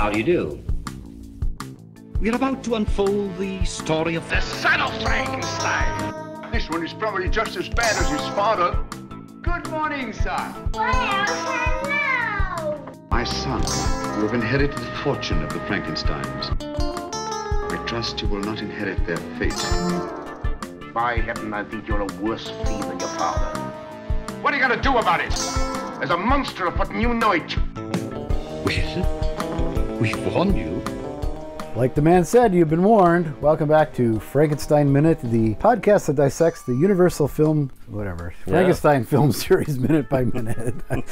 How do you do? We're about to unfold the story of The son of Frankenstein. This one is probably just as bad as his father. Good morning, son. Well, hello. My son, you have inherited the fortune of the Frankensteins. I trust you will not inherit their fate. By heaven, I think you're a worse fiend than your father. What are you gonna do about it? There's a monster afoot and you know it. Well, we warned you. Like the man said, you've been warned. Welcome back to Frankenstein Minute, the podcast that dissects the Universal film, whatever, Frankenstein film series minute by minute.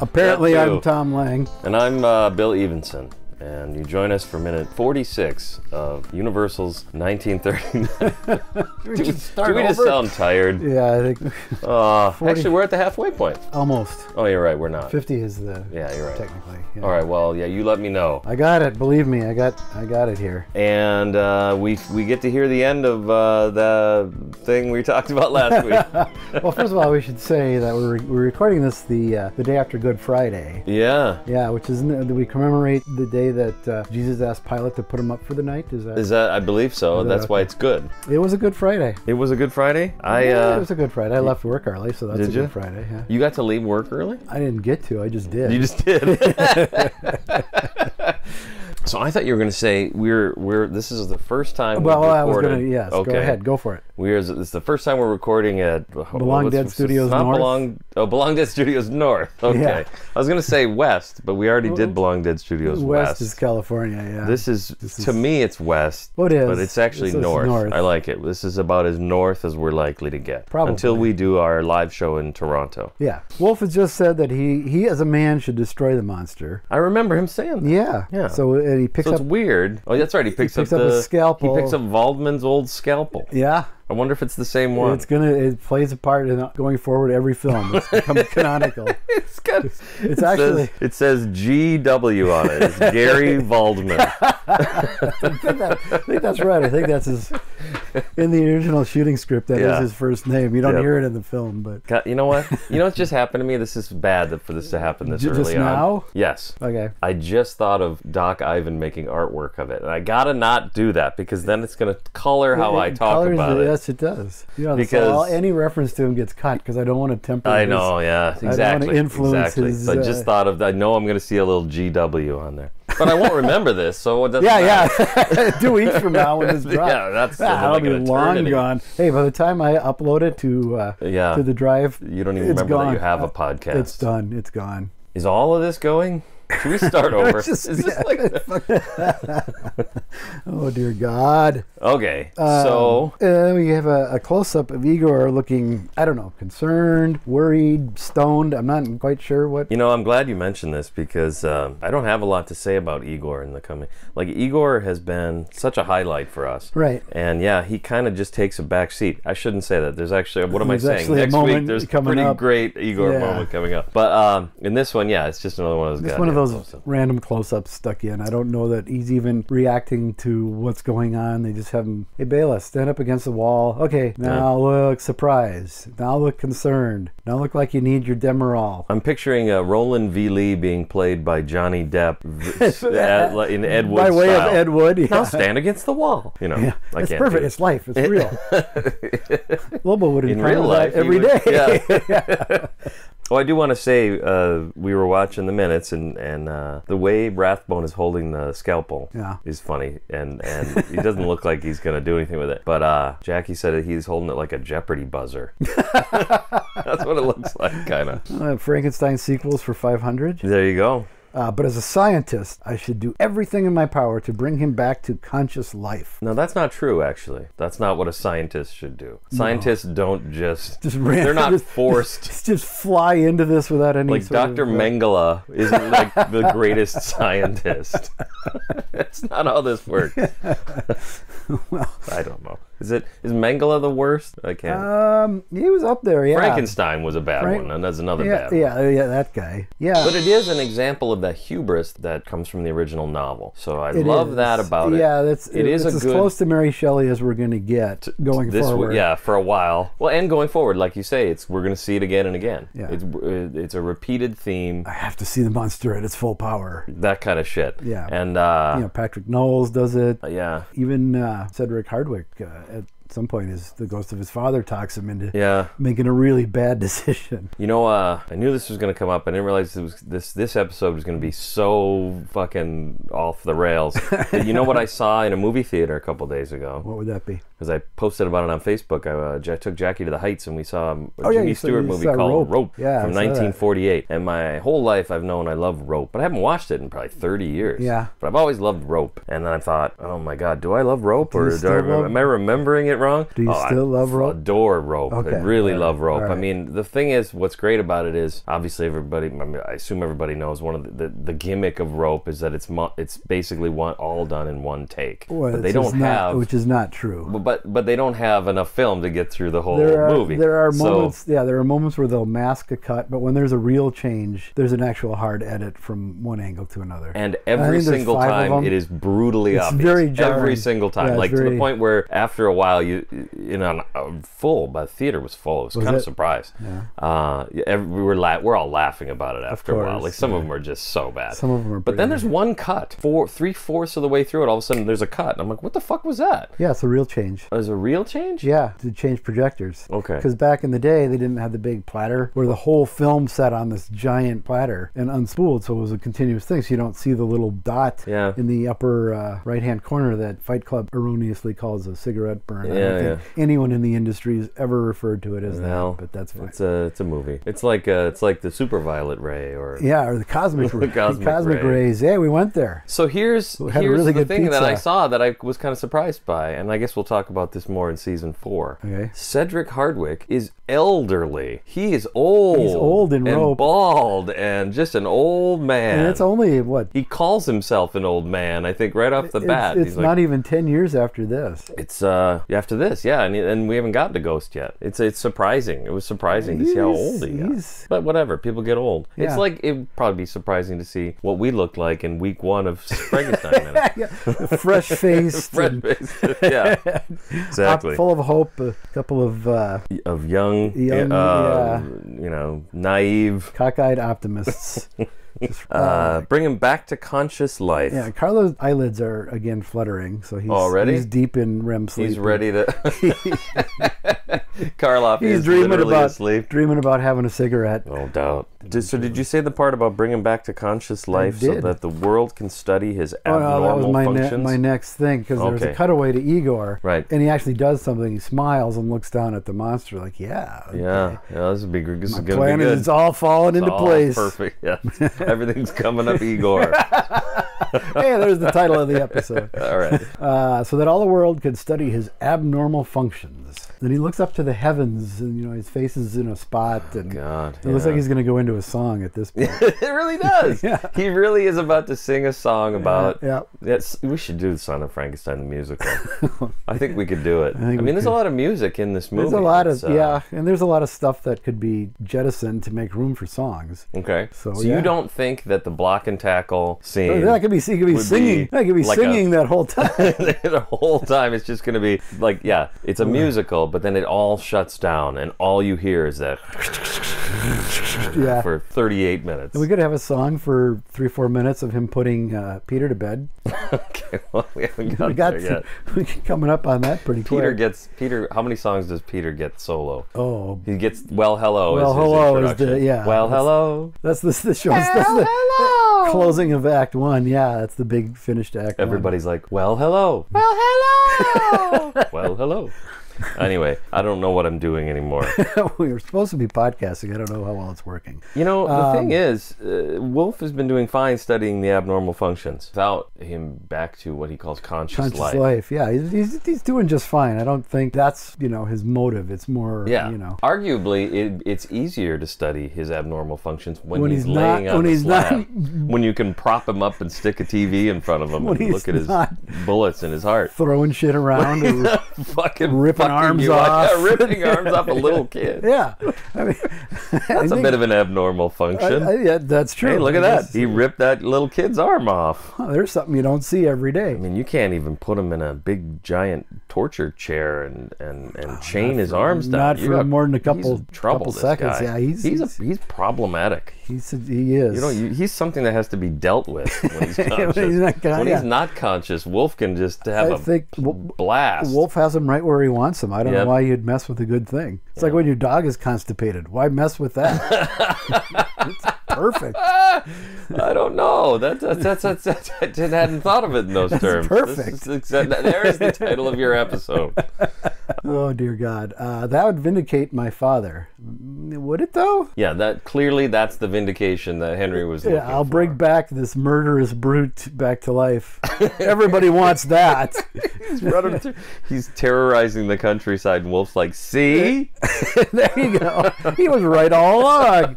Apparently, I'm Thom Lang. And I'm uh, Bill Evenson. And you join us for minute 46 of Universal's 1939. We do, do we just over? sound tired? Yeah, I think Uh, 40. actually, we're at the halfway point. almost. Oh, you're right. We're not. 50 is the Yeah, you're right. technically. yeah. All right. Well, yeah. You let me know. I got it. Believe me, I got I got it here. And uh, we we get to hear the end of uh, the thing we talked about last week. Well, first of all, we should say that we're, we're recording this the uh, the day after Good Friday. yeah. Yeah, which is we commemorate the day that uh, Jesus asked Pilate to put him up for the night. Is that? Is that? I believe so. that That's why it's good. it was a Good Friday. It was a good Friday. I. yeah, Uh, it was a Good Friday. I left work early, so that's a you? Good Friday. Yeah. you got to leave work early. I didn't get to. I just did. You just did. so I thought you were going to say we're we're this is the first time. well, we've I was gonna. Yes. Okay. Go ahead. Go for it. We're this is the first time we're recording at oh, Belong Dead Studios not North? Belong oh Belong Dead Studios North. Okay. Yeah. I was going to say West, but we already did Belong Dead Studios West, West. is California. Yeah. this is This to is- me it's west. Well, it is. But it's actually It's- it's north. north. I like it. This is about as north as we're likely to get. Probably. Until we do our live show in Toronto. yeah. Wolf has just said that he he as a man should destroy the monster. I remember him saying that. Yeah. Yeah. So and he picks So up. it's weird. Oh, that's right. He picks, picks up, up the a scalpel. He picks up Waldman's old scalpel. Yeah. I wonder if it's the same one. It's gonna. It plays a part in going forward every film. It's become canonical. It's got. It's it actually- Says, it says G.W. on it. It's Gary Waldman. I think, that, I think that's right. I think that's his in the original shooting script. That is Yeah. his first name. You don't Yep. hear it in the film, but God, you know what? You know what just happened to me? This is bad for this to happen this J- early just on. now? Yes. okay. I just thought of Doc Ivan making artwork of it, and I gotta not do that because then it's gonna color how I It talk about it. Yes, it does. Know, Because- so all, any reference to him gets cut because I don't want to temper. I his- know, yeah, wanna exactly. influence exactly. his, so I just uh, thought of. I know I'm gonna see a little GW on there, but I won't remember this, so it. Yeah, matter. yeah. Two weeks from now when this drops. Yeah, that's Ah, that'll be long gone. Hey, by the time I upload it to uh, Yeah. to the drive, You don't even remember gone. that you have a Uh, podcast. It's done. It's gone. Is all of this going? Should we start over? Just- Is this yeah. like Oh dear God. okay? so Uh, we have a, a close up of Igor looking, I don't know, concerned, worried, stoned. I'm not quite sure what. you know, I'm glad you mentioned this because um, I don't have a lot to say about Igor in the coming. Like Igor has been such a highlight for us, Right. And yeah, he kind of just takes a back seat. I shouldn't say that. There's actually what am There's I saying? Next week there's a pretty up. great Igor Yeah. moment coming up. But um, in this one, yeah, it's just another one of those. guys. Of those close-ups. random close ups stuck in. I don't know that he's even reacting to what's going on. They just have him, hey, Bela, stand up against the wall. Okay, now look surprised. Now look concerned. Now look like you need your Demerol. I'm picturing uh, Rowland V. Lee being played by Johnny Depp in Ed Wood By way style. of Ed Wood. Now Yeah. stand against the wall. You know, Yeah, I it's can't perfect. It's life. It's real. Lobo would in real life every would- day. Yeah. oh, I do want to say uh, we were watching the minutes, and and uh, the way Rathbone is holding the scalpel Yeah. is funny, and and he doesn't look like he's gonna do anything with it. But uh, Jackie said that he's holding it like a Jeopardy buzzer. That's what it looks like, kind of. Uh, Frankenstein sequels for 500. There you go. Uh, but as a scientist, I should do everything in my power to bring him back to conscious life. No, that's not true. Actually, that's not what a scientist should do. Scientists don't just. Just ran- they're not just- forced. Just, just fly into this without any Like sort of, Dr. uh, Mengele isn't like the greatest scientist. That's not how this works. Well, I don't know. Is it is Mengele the worst? I can't. Um, he was up there. Yeah. Frankenstein was a bad Frank- one, and that's another Yeah, bad one. yeah, yeah. That guy. Yeah. But it is an example of the hubris that comes from the original novel. So I It love is. that about it. Yeah, that's it is it's a as good close to Mary Shelley as we're going to get going this forward. yeah for a while. Well, and going forward, like you say, it's we're going to see it again and again. Yeah. It's uh, it's a repeated theme, I have to see the monster at its full power. that kind of shit. Yeah. And uh, You know, Patric Knowles does it. yeah, Even uh, Cedric Hardwicke uh, at some point, is the ghost of his father talks him into yeah. making a really bad decision. You know, uh, I knew this was going to come up. I didn't realize it was this this episode was going to be so fucking off the rails. you know what I saw in a movie theater a couple days ago? What would that be? because I posted about it on Facebook. I uh, Ja- took Jackie to the Heights and we saw um, a Oh, Jimmy saw- Stewart you movie called Rope. Rope, Yeah, from saw that. 1948. And my whole life I've known I love Rope, but I haven't watched it in probably 30 years. Yeah. But I've always loved Rope. And then I thought, oh my God, do I love Rope or do I love- am I remembering it wrong? Do you Oh, I still love Rope? Adore Rope. Okay, I really all right, love Rope. all I mean, the thing is, what's great about it is obviously everybody. I, mean, I assume everybody knows one of the, the, the gimmick of Rope is that it's mo- it's basically one all done in one take. Well, but they don't not- have which is not true. but- but but they don't have enough film to get through the whole there are movie. there are So- moments yeah there are moments where they'll mask a cut but when there's a real change there's an actual hard edit from one angle to another and every single time it is brutally It's obvious. very every single time, Yeah, like to the point where after a while, you you know, uh, full. But the theater was full. It was, Was kind of it? surprised. Uh, yeah, every, we were la- we're all laughing about it after a while. Like some of them are just so bad. Some of them are But then there's one cut, four three fourths of the way through it. All of a sudden, there's a cut. And I'm like, what the fuck was that? yeah it's a real change Was it was a real change? yeah to change projectors Okay. because back in the day they didn't have the big platter where the whole film sat on this giant platter and unspooled so it was a continuous thing so you don't see the little dot Yeah. in the upper uh, right hand corner that fight club erroneously calls a cigarette burn i Yeah, don't think anyone in the industry has ever referred to it as Well, that but that's fine It's a it's a movie. It's like uh, it's like the superviolet ray or yeah or the cosmic, The cosmic cosmic ray. rays yeah we went there So here's We here's really the good thing that I saw that I was kind of surprised by, and I guess we'll talk about this more in season four. Okay. Cedric Hardwicke is elderly. He is old. He's old in and Rope. bald and just an old man. and it's only what he calls himself an old man. I think right off the it's, bat. it's He's not like, even 10 years after this it's uh after this, yeah, and, and we haven't gotten to Ghost yet. It's it's surprising. It was surprising to see how old he he's- But whatever, people get old. It's like it would probably be surprising to see what we looked like in week one of Frankenstein. minute. fresh faced face. yeah, exactly. full of hope a couple of uh, of young, Young, uh, you know, naive. cockeyed optimists Uh, bring him back to conscious life. yeah Karloff's eyelids are again fluttering so he's Already? he's deep in rem sleep He's ready to. Karloff he's is dreaming literally about asleep. dreaming about having a cigarette No doubt. Did, so did you say the part about bringing back to conscious life so that the world can study his Oh, no, abnormal that was my, ne- functions? my next thing because there's a cutaway to Igor, Right. And he actually does something. He smiles and looks down at the monster, like, "Yeah, okay. yeah, yeah, this is big. This is My gonna plan be is good. it's all falling into all place. Perfect. Yeah, everything's coming up, Igor. hey, there's the title of the episode. all right. Uh, so that all the world could study his abnormal functions. Then he looks up to the heavens, and you know his face is in a spot, and God, it looks like he's going to go into a song at this point. it really does. Yeah. He really is about to sing a song about. yeah. Yes, we should do the Son of Frankenstein the musical. I think we could do it. I, we mean, there's a lot of music in this movie. There's a lot of uh, yeah, and there's a lot of stuff that could be jettisoned to make room for songs. Okay. So, So, yeah. you don't think that the block and tackle scene That could be could be would be singing. That could be like a- singing that whole time. the whole time it's just going to be like yeah it's a musical but then it all shuts down and all you hear is that yeah. for 38 minutes we could have a song for three, four minutes of him putting uh, Peter to bed. okay well we haven't got, We got there yet coming up on that pretty peter quick. gets peter how many songs does peter get solo oh, he gets well hello Well, is his Hello is the- introduction. yeah, well that's- hello that's the the show. That's the closing of Act One. Yeah, that's the big finish to Act One. everybody's like well hello well hello well hello Anyway, I don't know what I'm doing anymore. we were supposed to be podcasting. I don't know how well it's working. You know, the Um, thing is, uh, Wolf has been doing fine studying the abnormal functions without him back to what he calls conscious, Conscious life. life. Yeah, he's, he's, he's doing just fine. I don't think that's, you know, his motive. It's more, Yeah, you know. arguably, it, it's easier to study his abnormal functions when, When he's, he's not- laying on when he's not- when you can prop him up and stick a TV in front of him When and look at his bullets in his heart. Throwing shit around. or- fucking Ripping arms off. Yeah, ripping arms off a little kid. yeah. I mean, That's a bit of an abnormal function. yeah, that's true. hey, look at that. He ripped that little kid's arm off. Huh, there's something you don't see every day. I mean, you can't even put him in a big giant torture chair and and, and oh, chain his arms down. Oh, not You for got- more than a couple- trouble. couple seconds. guy. Yeah, he's- he's he's- a, he's problematic. He's, he is. You know, you, he's something that has to be dealt with when he's When conscious. he's not when yeah. he's not conscious, Wolf can just have I a think blast. Wolf has him right where he wants I don't Yep. know why you'd mess with a good thing. It's like when your dog is constipated. Why mess with that? it's perfect. I don't know. That, that, that's, that's, that's, I hadn't thought of it in those terms. perfect. Is, there is the title of your episode. Oh dear God, uh, that would vindicate my father. Would it though? Yeah, that clearly that's the vindication that Henry was looking Yeah, I'll for. bring back this murderous brute back to life. Everybody wants that. He's running through. He's terrorizing the countryside, and Wolf's like, "See, there you go. He was right all along.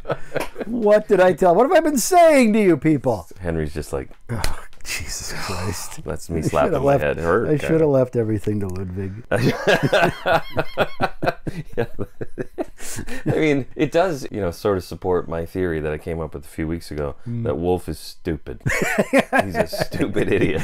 What did I tell? What have I been saying to you people? Henry's just like, Jesus Christ. that's me slapping my left. head. Hurt. I should have left everything to Ludwig. I mean, it does, you know, sort of support my theory that I came up with a few weeks ago Hmm. that Wolf is stupid. He's a stupid idiot.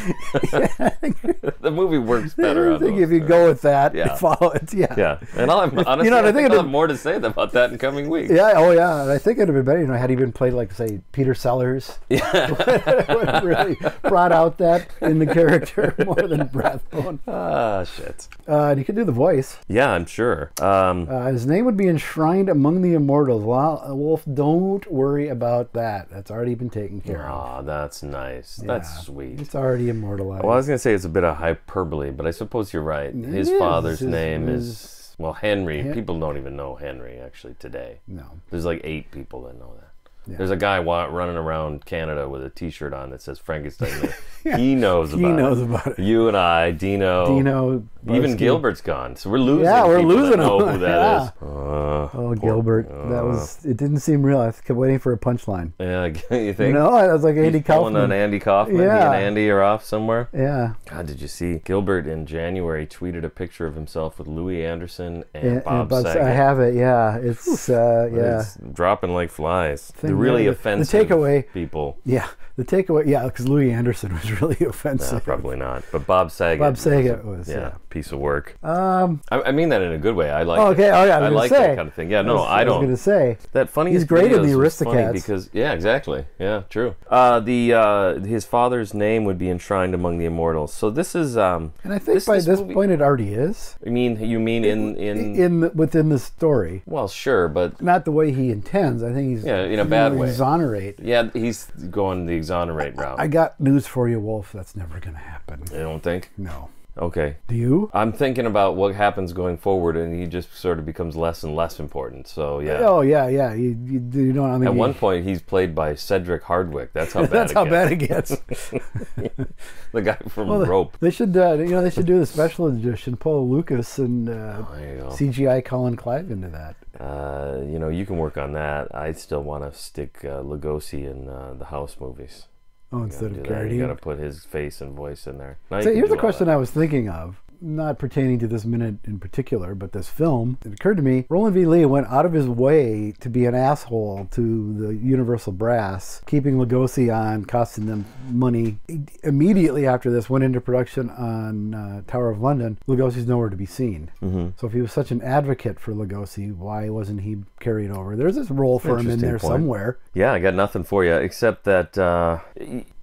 the movie works better. I think if you terms. go with that, Yeah. follow it. Yeah. yeah, and I'll have, honestly, You know, I I think think I'll have more to say about that in coming weeks. Yeah, oh yeah. I think it would have been better, you know, had he been played like say Peter Sellers. Yeah. really brought out that in the character more than Rathbone. Ah, shit. Uh, and he could do the voice. Yeah, I'm sure. Um, Uh, his name would be enshrined among the immortals. Well, uh, Wolf, don't worry about that. That's already been taken care of. Aw, that's nice. Yeah. That's sweet. It's already immortalized. Well, I was going to say it's a bit of hyperbole, but I suppose you're right. His is. father's His- name his- is, well, Henry. People don't even know Henry, actually, today. no. There's like eight people that know that. There's a guy wa- running around Canada with a T-shirt on that says Frankenstein. He knows He about it. knows about it. You and I, Dino, Dino. even Gilbert's gone, so we're losing. Yeah, we're that losing him. who that Yeah. is. Uh, Oh, Gilbert. that was. It didn't seem real. I kept waiting for a punchline. yeah, you You think? know, I was like Andy He's Kaufman. on Andy Kaufman. He Yeah. and Andy are off somewhere. Yeah. God, did you see Gilbert in January tweeted a picture of himself with Louie Anderson and, And, Bob and Bob- Saget? I have it. Yeah. It's. Uh, yeah. It's dropping like flies. Really there, the- offensive takeaway- people. Yeah. The takeaway. Yeah, because Louie Anderson was really No, offensive. probably not. But Bob Saget. Bob was Saget a- was, yeah, yeah. piece of work. Um. I, I mean that in a good way. I like. Oh, okay. Oh, yeah. I, I like say. that kind of thing. Yeah, no, was- I was don't. gonna say. That funny. He's great in the Aristocats. because yeah, exactly. Yeah, true. Uh, the uh, his father's name would be enshrined among the immortals. So this is. Um, And I think by this movie- point it already is I mean, you mean in in. in the, within the story. well, sure, but Not the way he intends. I think he's Yeah, in a bad way. Exonerate. yeah, he's going the exonerate route. I got news for you, Wolf. That's never gonna happen. I don't think. No. Okay. Do you? I'm thinking about what happens going forward, and he just sort of becomes less and less important. So yeah. Oh yeah, yeah. You, you, you don't. I mean, At one point, he's played by Cedric Hardwicke. That's how bad. that's it how gets. bad it gets. The guy from Well, Rope. They should, uh, you know, they should do the special edition. Pull Lucas and uh, go. CGI Colin Clive into that. Uh, you know, you can work on that. I still want to stick uh, Lugosi in uh, the House movies. Oh, instead of that. You got to put his face and voice in there. Now So here's a question that. I was thinking of, not pertaining to this minute in particular, but this film. It occurred to me, Rowland V. Lee went out of his way to be an asshole to the Universal Brass, keeping Lugosi on, costing them money. Immediately after this, went into production on uh, Tower of London. Lugosi's nowhere to be seen. Mm-hmm. So if he was such an advocate for Lugosi, why wasn't he carried over? There's this role for him in there point. somewhere. Yeah, I got nothing for you except that. Uh,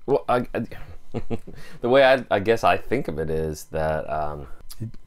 well, I, I- the way I, I guess I think of it is that um,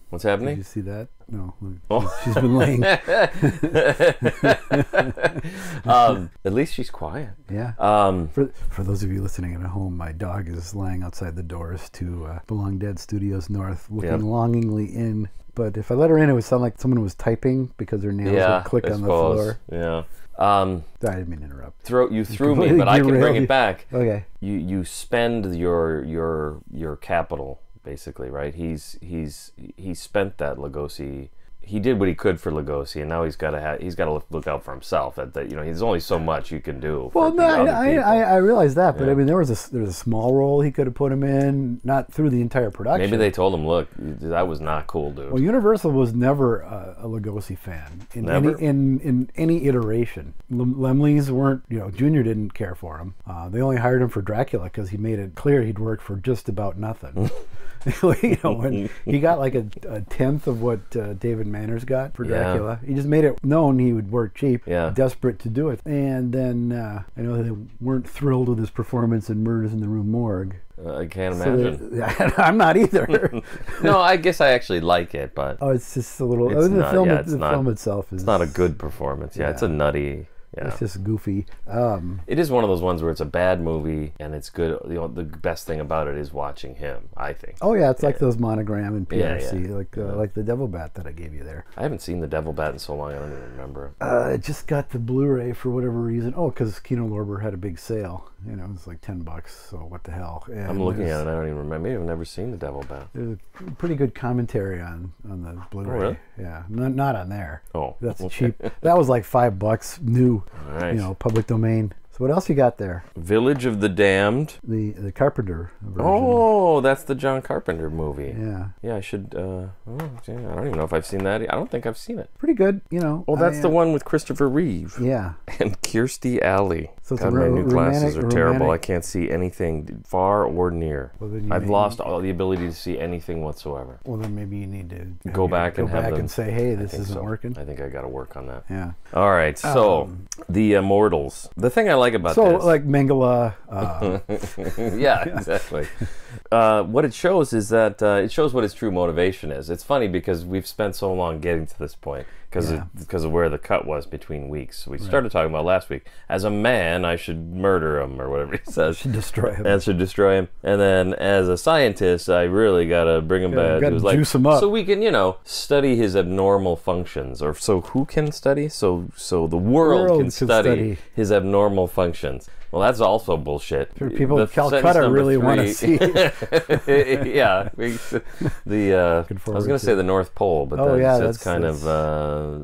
What's Did happening? you see that? No. Oh. she's- been laying. um, at least she's quiet. Yeah. Um, For, for those of you listening at home, my dog is lying outside the doors to uh, Belong Dead Studios North, looking Yep. longingly in. But if I let her in, it would sound like someone was typing because her nails yeah, would click on the suppose. floor. Yeah. Um, I didn't mean to interrupt. throw you threw me, but I can bring it back. Okay. You you spend your your your capital basically, right? He's he's he spent that Lugosi. He did what he could for Lugosi, and now he's got to ha- he's got to look, out for himself. At that, you know, there's only so much you can do. Well, for no, I, I. I, realize that, but Yeah. I mean, there was a there was a small role he could have put him in, not through the entire production. Maybe they told him, "Look, that was not cool, dude." Well, Universal was never a, a Lugosi fan in Never? any in, in any iteration. Lem- Laemmles weren't, you know, Junior didn't care for him. Uh, they only hired him for Dracula because he made it clear he'd work for just about nothing. you know, when he got like a, a tenth of what uh, David Manners got for Yeah. Dracula, he just made it known he would work cheap, Yeah. desperate to do it. And then uh, I know they weren't thrilled with his performance in Murders in the Rue Morgue. Uh, I can't So imagine. they- I'm not either. no, I guess I actually like it, but Oh, it's just a little. It's the not- film, yeah, it's the not- film itself is it's not a good performance. Yeah, it's a nutty. Yeah. It's just goofy. Um, It is one of those ones where it's a bad movie and it's good. You know, the best thing about it is watching him. I think. oh yeah, it's like those monogram and Yeah, PRC, yeah. like uh, like the Devil Bat that I gave you there. I haven't seen the Devil Bat in so long. I don't even remember. Uh, I just got the Blu-ray for whatever reason. Oh, because Kino Lorber had a big sale. You know, it's like ten bucks. So what the hell? And I'm looking at it. I don't even remember. Maybe I've never seen the Devil Bat. There's a pretty good commentary on on the Blu-ray. really? Yeah, not not on there. Oh, That's okay. cheap. That was like five bucks new. Right. You know, public domain. So what else you got there? Village of the Damned. The the Carpenter version. Oh, that's the John Carpenter movie. Yeah, Yeah, I should. Uh, oh, yeah, I don't even know if I've seen that. I don't think I've seen it. pretty good. You know. Oh, that's I, the uh, one with Christopher Reeve Yeah. and Kirstie Alley. So God, my new glasses romantic- are terrible. I can't see anything far or near. Well, then I've lost all the ability to see anything whatsoever. Well, then maybe you need to Go back go and have back them- and say, "Hey, this isn't so. working." I think I got to work on that. Yeah. All right, so the Immortals. The thing I like about So, this, like Mengele, uh, yeah, exactly. Uh, what it shows is that uh, it shows what his true motivation is. It's funny because we've spent so long getting to this point because Yeah. of, because of where the cut was between weeks. We started talking about last week. As a man, I should murder him or whatever he says. should destroy him. and should destroy him. And then, as a scientist, I really gotta bring him Yeah, back. gotta was like, juice him up. so we can, you know, study his abnormal functions. Or so who can study? So so the world, World can can study, study. his abnormal functions. Well, that's also bullshit. People in Calcutta really wanna three- yeah, we- the uh, I was gonna say the North Pole, but Oh, that's, yeah, that's, that's- kind that's- of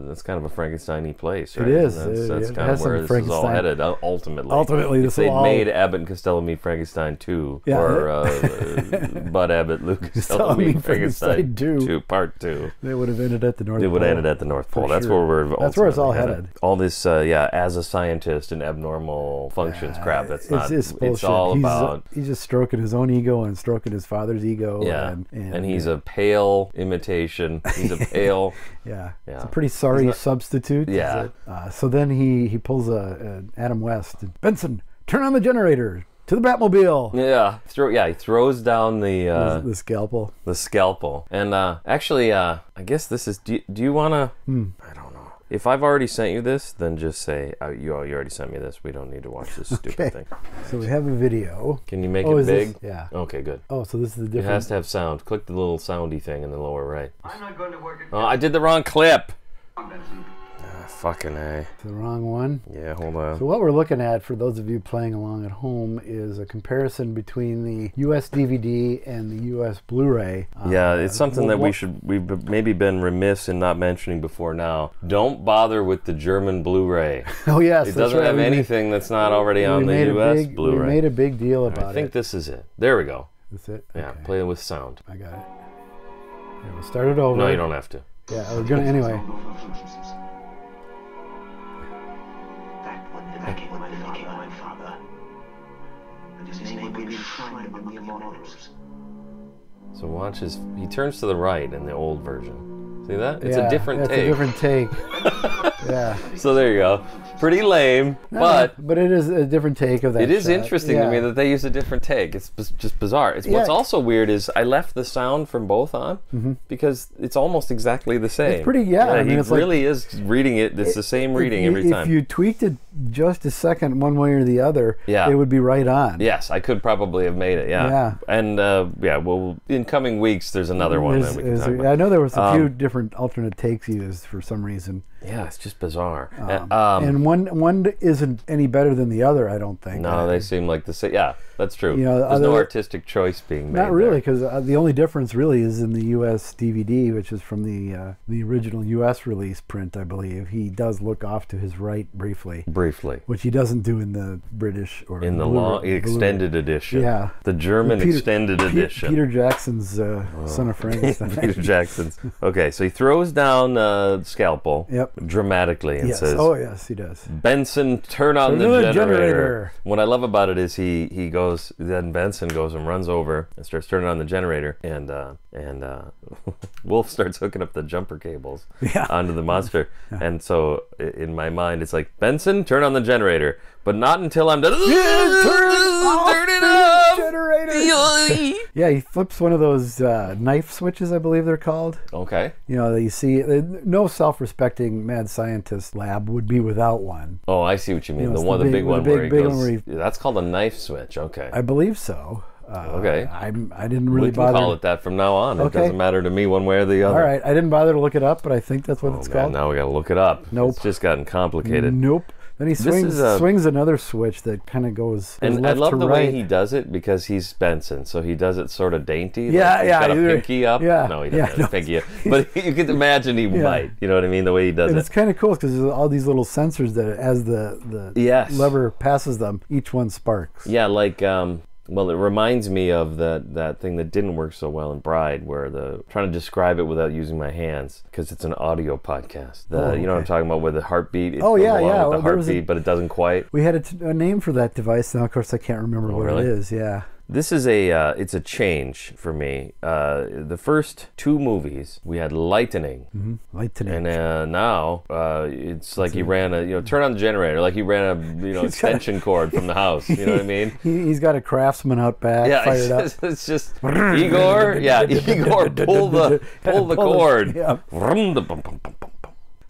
uh, that's kind of a Frankenstein-y place, right? is. That's, It- that's it kind of where this is all headed. Ultimately, Ultimately, if they all- made Abbott and Costello meet Frankenstein 2 Yeah. or uh, Bud Abbott, Luke Costello meet Frankenstein, Frankenstein 2. 2, Part 2. they would have ended at the North. It would have ended at the North Pole. That's sure. where we're. That's where it's all headed. All this, uh, yeah, as a scientist and abnormal functions crap. That's It's, not. it's, It's, all he's, about. he's just stroking his own ego and stroking his father's ego. Yeah, and, and, he's a pale imitation. He's a pale. yeah, it's a pretty sorry substitute. is Yeah. Uh, so then he he pulls a, a Adam West. Benson, turn on the generator to the Batmobile. yeah, throw. Yeah, he throws down the uh, the scalpel. the scalpel. And uh, actually, uh, I guess this is. Do, do you want to? Hmm. I don't know. If I've already sent you this, then just say uh, you. You already sent me this. We don't need to watch this stupid Okay. thing. So we have a video. Can you make Oh, it is this- big? yeah. Okay, good. Oh, so this is the difference. It has to have sound. Click the little soundy thing in the lower right. I'm not going to work Oh, I did the wrong clip. Fucking a. the wrong one. Yeah, hold on. So what we're looking at for those of you playing along at home is a comparison between the US DVD and the US Blu-ray. Uh, Yeah, it's something well, that we should we've maybe been remiss in not mentioning before now. Don't bother with the German Blu-ray. Oh yes, It doesn't right. have We made- anything that's not already on the US Blu-ray. We made a big deal about it. I think it. this is it. There we go. That's it. Yeah, Okay, play it with sound. I got it. Here, we'll start it over. No, you don't have to. Yeah, we're gonna anyway. That one that became my father, my father. And his name will be enshrined among the immortals. So watch his. He turns to the right in the old version. See that? It's Yeah, a different that's take. a different take. Yeah. So there you go. Pretty lame, but but it is a different take of that. It is shot. interesting Yeah. to me that they use a different take. It's b- just bizarre. It's, What's also weird is I left the sound from both on because it's almost exactly the same. Mm-hmm. pretty- yeah, I mean, he it's like- really is reading it. It's the same reading if you, every time. If you tweaked it just a second, one way or the other, Yeah. it would be right on. Yes, I could probably have made it. Yeah. Yeah. And uh, yeah, well, in coming weeks, there's another one There's- that we can talk about. I know there was a few Um, different alternate takes used for some reason, Yeah, it's just bizarre. Uh, um, and one one isn't any better than the other. I don't think. no, they seem like the same. Yeah, that's true. You know, there's no artistic choice being made. Not really, because uh, the only difference really is in the U.S. DVD, which is from the uh, the original U.S. release print, I believe. He does look off to his right briefly, Briefly. which he doesn't do in the British or In the long extended edition. Yeah. The German Peter- extended edition. Peter Jackson's uh, Son of Frankenstein. Peter Jackson's. Okay, so he throws down uh, scalpel Yep. dramatically and yes. says, oh yes, he does. "Benson, turn on Turn the, the generator. generator. What I love about it is he he goes. Then Benson goes and runs over and starts turning on the generator, and uh, and uh, Wolf starts hooking up the jumper cables Yeah. onto the monster. And so in my mind, it's like Benson, turn on the generator, but not until I'm done. turn Turn it the off. generator. Yeah, he flips one of those uh, knife switches, I believe they're called. Okay. You know, that you see. uh, No self-respecting mad scientist lab would be without one. Oh, I see what you mean. know, the one, the the big- big, the one big- where he big goes. one where he- that's called a knife switch. Okay. I believe so. Uh, Okay. I'm. I didn't really we can bother. call it that from now on. It Okay. doesn't matter to me one way or the other. All right, I didn't bother to look it up, but I think that's what Oh, it's man, called. now we got to look it up. Nope. It's just gotten complicated. Nope. Then he swings a- swings another switch that kind of goes, And I love the right. way he does it because he's Benson, so he does it sort of dainty. Yeah, like he's yeah, Got a pinky up. yeah, No, he doesn't yeah, have no. pinky up. But you can imagine he might. You know what I mean? The way he does and it. it's kind of cool because there's all these little sensors that, as the the Yes. lever passes them, each one sparks. Yeah, like um, well, it reminds me of that that thing that didn't work so well in Bride, where the trying to describe it without using my hands because it's an audio podcast. The Oh, you know what I'm talking about oh, with the heartbeat. Oh, yeah, yeah, well, the was a- heartbeat, but it doesn't quite. We had a, t- a name for that device. and of course, I can't remember oh, what Oh, really? it is. Yeah. This is a uh, it's a change for me. Uh, the first two movies we had lightning, Lightning. and uh, now uh, it's like he ran a you know turn on the generator, like he ran a you know got a- extension cord from the house. You know what I mean? he, he's got a craftsman out back Yeah, fired it's up. just, it's just Igor. Yeah, Igor, pull the pull the Pull the- cord. yeah.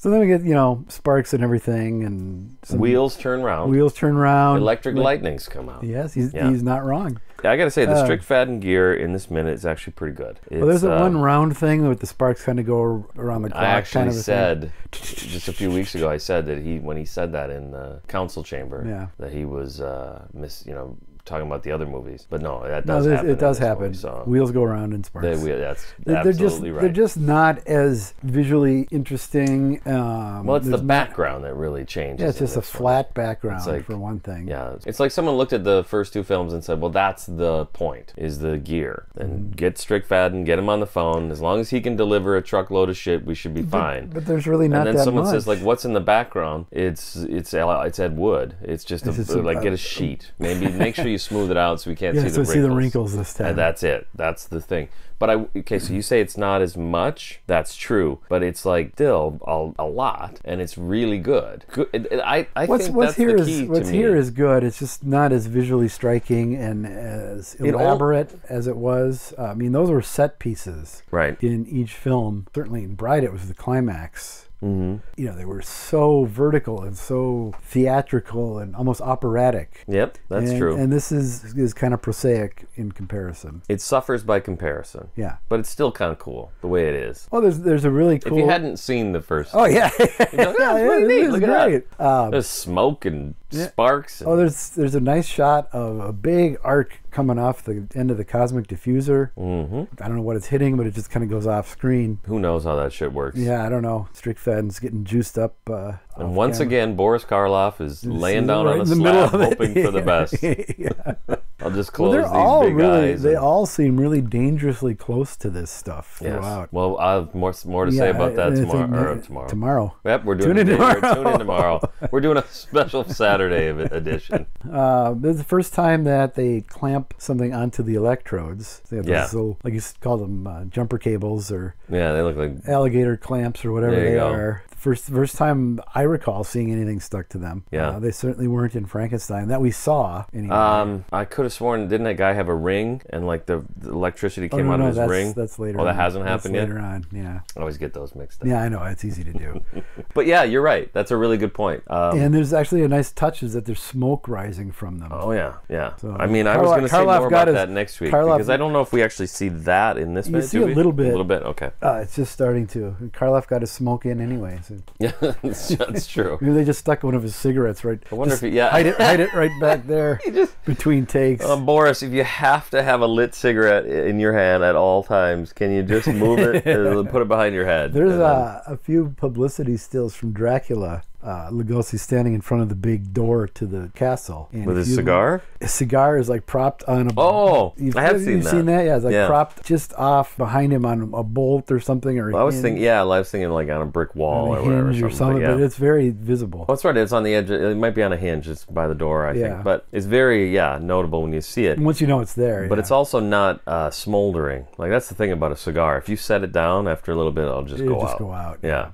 So then we get you know sparks and everything, and Wheels turn round. wheels turn around. Electric lightnings come out. Yes, he's Yeah. he's not wrong. I gotta say, the Uh, strict Fadden gear in this minute is actually pretty good. Well, there's It's, that one round thing with the sparks kind of go around the clock. I actually kind of said just a few weeks ago. I said that he, when he said that in the council chamber, Yeah. that he was uh, miss, you know, talking about the other movies. But no, that does there's- happen. it does happen. movie, so Wheels go around and sparks. they, we, that's They're, they're just right. they're just not as visually interesting. Um, well, it's the background that really changes. Yeah, it's just a one. flat background like- for one thing. Yeah, it's like someone looked at the first two films and said, "Well, that's the point: is the gear." And get Strickfadden, get him on the phone. As long as he can deliver a truckload of shit, we should be fine. But there's really not and then that someone much. says, "Like, what's in the background?" It's it's it's Ed Wood. It's just, It's a, just a- like get a sheet. Maybe make sure you smooth it out so we can't yeah, see so the see wrinkles. the wrinkles this time. And that's it. That's the thing. But I okay, so you say it's not as much. That's true, but it's like still a, a lot, and it's really good. good it- it- I I what's think what's that's here the is key to what's me. here is good. It's just not as visually striking and as It all- elaborate as it was. Uh, I mean, those were set pieces right. in each film. Certainly in Bride, it was the climax. Mm-hmm. You know, they were so vertical and so theatrical and almost operatic. Yep, that's and, true. And this is is kind of prosaic in comparison. it suffers by comparison. Yeah. But it's still kind of cool the way it is. Well, there's there's a really cool. If you hadn't seen the first, Oh yeah, know, yeah, it's pretty it neat. Look at that. great. Um, there's smoke and sparks. Oh, there's there's a nice shot of a big arc coming off the end of the cosmic diffuser. hmm I don't know what it's hitting, but it just kind of goes off screen. Who knows how that shit works? Yeah, I don't know. Strickfadden's getting juiced up. Uh, And once camera. again, Boris Karloff is laying down right on a in the middle slab, hoping for the best. yeah. I'll just close they're these all big really. eyes. They and- all seem really dangerously close to this stuff Yes. throughout. Well, I have more more to say Yeah, about that I- I think tomorrow. Or tomorrow. Tomorrow. Yep, we're doing Tune in tomorrow. Tune in tomorrow. We're doing a special Saturday of it- edition. Uh, this is the first time that they clamp something onto the electrodes. They have Yeah. those little, like you call them uh, jumper cables or Yeah, they look like alligator clamps or whatever they go. are. First, first time I recall seeing anything stuck to them. Yeah. Uh, they certainly weren't in Frankenstein that we saw. Anyway. Um, I could have sworn, didn't that guy have a ring and like the, the electricity Oh, came no, out no, of his that's, ring? That's later. Oh, that on. hasn't That's happened yet. later on. Yeah. I always get those mixed up. Yeah, I know. It's easy to do. But yeah, you're right. That's a really good point. Um, and there's actually a nice touch is that there's smoke rising from them. Oh yeah, yeah. So, I mean, I was going to say more got about his- that next week Karloff- because I don't know if we actually see that in this. You minute, see a we? little bit. A little bit. Okay. Uh, it's just starting to. Karloff got his smoke in anyway. So Yeah, that's, that's true. maybe they just stuck one of his cigarettes right. I wonder if he- yeah. hide it, hide it right back there just, between takes. Um, Boris, if you have to have a lit cigarette in your hand at all times, can you just move it, and put it behind your head? There's uh, a few publicity stills from Dracula. Uh, Lugosi standing in front of the big door to the castle And with his cigar. His cigar is like propped on a. Oh, you've, I have you've seen that. seen that. Yeah, it's like Yeah. propped just off behind him on a bolt or something, or a I was hinge, thinking, yeah, I was thinking like on a brick wall on or a whatever, or something. something, but but it's very visible. Well, that's right. It's on the edge. It might be on a hinge. It's by the door, I Yeah. think. But it's very, yeah, notable when you see it. Once you know it's there, But yeah. it's also not uh, smoldering. Like that's the thing about a cigar. If you set it down after a little bit, it'll just It'll go just out. go out, Yeah.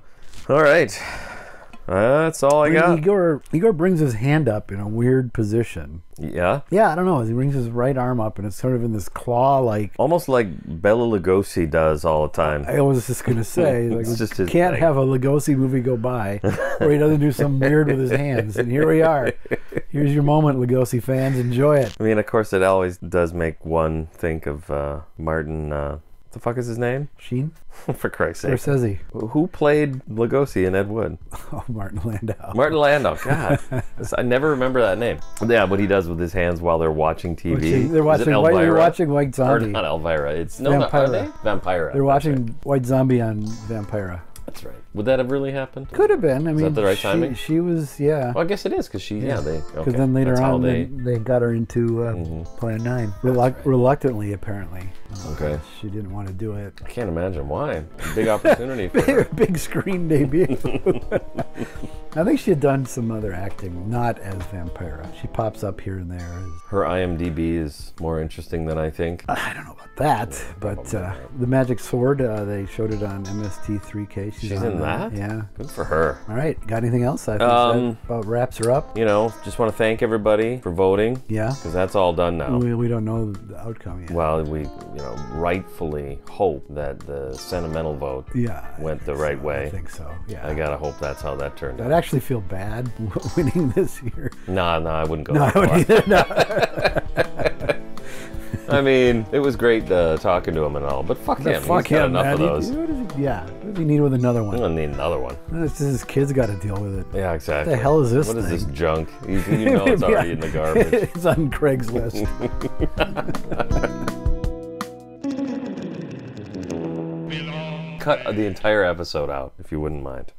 All right. Uh, that's all I got. Igor Igor brings his hand up in a weird position. Yeah. Yeah, I don't know. He brings his right arm up, and it's sort of in this claw-like. Almost like Bela Lugosi does all the time. I was just gonna say, like, It's just can't thing. have a Lugosi movie go by where he doesn't do some weird with his hands. And here we are. Here's your moment, Lugosi fans. Enjoy it. I mean, of course, it always does make one think of uh, Martin. Uh, the fuck is his name? Sheen For Christ's or sake. says he? Who played Lugosi in Ed Wood? Oh, Martin Landau. Martin Landau. God, I never remember that name. Yeah, what he does with his hands while they're watching TV. They're Is it watching. White, they're watching White Or Zombie. not Elvira. It's no, not, Vampira. they? Vampira. They're watching right. White Zombie on Vampira. That's right. Would that have really happened? Could have been. I mean, that the right she, timing? She was, yeah. Well, I guess it is because she. Yeah, they. Because Okay. then later That's on, they. they, they got her into uh, Plan 9. Reluc- Reluctantly, apparently. Uh, Okay. She didn't want to do it. I can't imagine why. Big opportunity for. Big screen debut. I think she had done some other acting, not as Vampira. She pops up here and there. Her IMDb is more interesting than I think. I don't know about that, but uh, the Magic Sword, uh, they showed it on MST3K. She's, She's in that? Yeah. Good for her. All right. Got anything else? I think Um, that about wraps her up. You know, just want to thank everybody for voting Yeah. because that's all done now. We, we don't know the outcome yet. Well, we, you know, rightfully hope that the sentimental vote yeah. Went the right so. way. I think so. Yeah. I gotta hope that's how that turned I'd out. Actually feel bad winning this year. Nah, nah, I wouldn't go. No, I wouldn't far. either. No. I mean, it was great uh, talking to him and all, but fuck him. Fuck He's got him, enough man. of He- those. what he- yeah. What does he need with another I'm one? gonna need another one. This his kids got to deal with it. Yeah, exactly. the hell is this What is this junk? You, you know it's already in the garbage. it's on Craigslist. Cut the entire episode out, if you wouldn't mind.